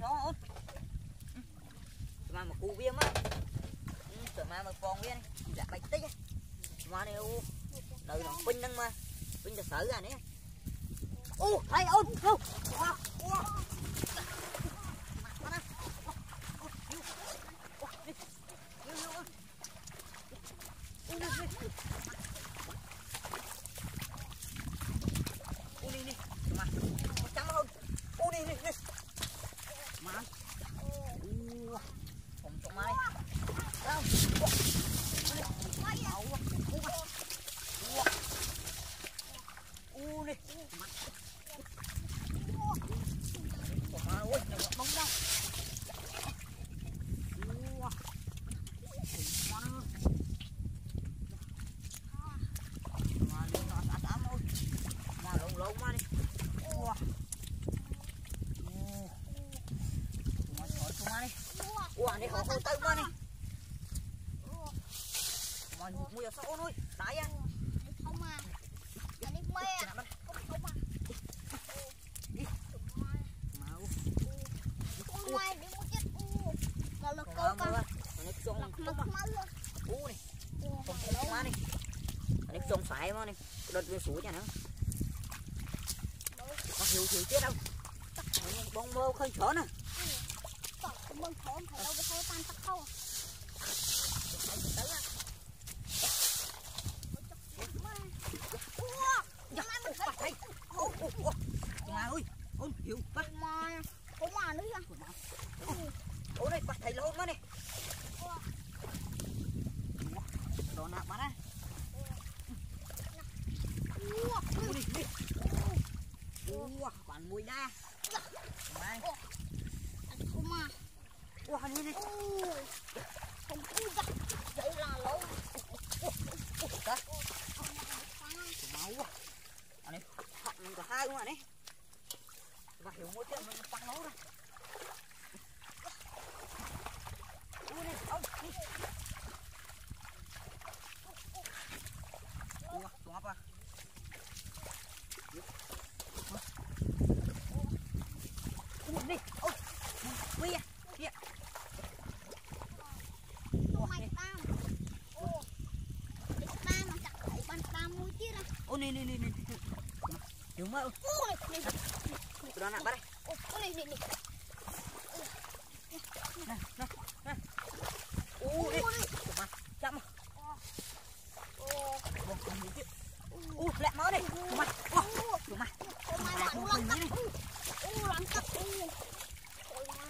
số mà mà cụ viêm á. Sợ mà mà con viên. Dạ bạch tích mà này u đợi nó pin nâng mà. Pin cho sợ à nè. U thấy ôn không Thank you u đi đi mà chấm hơn u đi đi đi mà u không cho mai đâu u đi mà ôi nó bóng đâu mà nó nó đã ấm ôi mà lộn lộn mà đi Ua. Ua. Mà thôi tụi mà đi Ua đi họ hồi tới mà đi Mà mua giờ sao ôi Tại á không à anh đi mê à Mà u không mai đi mua chết u Còn cơ ấm con Nó không lực mà máu U luôn Không không mà đi Nó trông phải mà đi Đợt về xuống cho nó Nó hiểu hiểu chết đâu Bông mơ khơi chở nè còn mừng thốn phải đâu có thôi tan tắc khâu Tới á Dạ, bà thấy Ô, ô, ô Chị Nga ơi Ôi, hiểu bà mà nữa Ôi đây, bà thấy lộn mà nè. Đồ nạp mà nè Ôi, đi, đi. Ủa, bạn mùi đa. Mai không mà Ủa, đi đi không cứ giặc vậy là lỗ Đó Máu quá Anh ấy, họ mình có hai luôn à nè Bà hiểu mỗi chuyện mình tăng máu ra Ui đi, ông, đi. Ủa, xuống áp à Ui đi, ôi Ui à, kìa không mày tam ô tam mà chặt thấy bàn tam mũi kia ra Ô, nè, nè, nè, nè Hiểu mơ, ui này tụi nó nặng bắt đây ui này này. Này nè nè nè u đi tụi mà chậm mà. Vâng, không hiểu chứ. u lẹ máu đi tụi mà Ủa, tụi mà Ôi mai bạn lăn cắt u u lăn cắt u ôi mai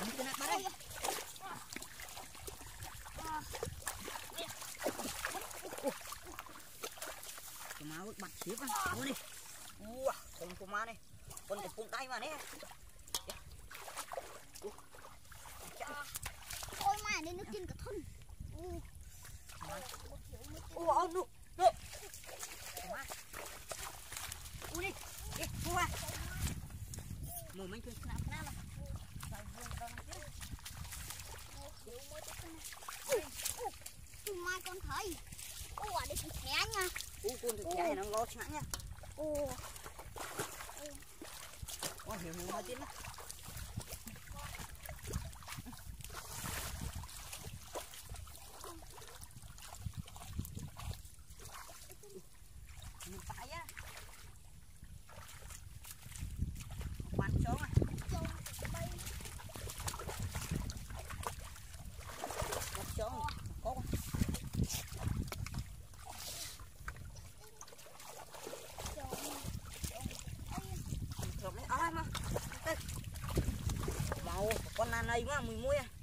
Đừng có nặng bắt đây tụi mà bắt tiếp á u đi. U không tụi mà này. Con cái phun tay mà nè. Ôi mai đây nước trên cả thân. U u ông nu nu tụi mà u đi. Đi u à mồm anh cứ snap snap mà u mai con thấy. Ở đây con khé nha u con thực chạy nó lo sẵn nha u Ôi, hiểu hiểu mà tin đó. Nhìn phải á. Quạt xuống à. trông bay Quạt xuống. Có quá. Trông Thường đấy. À, mà. Đây.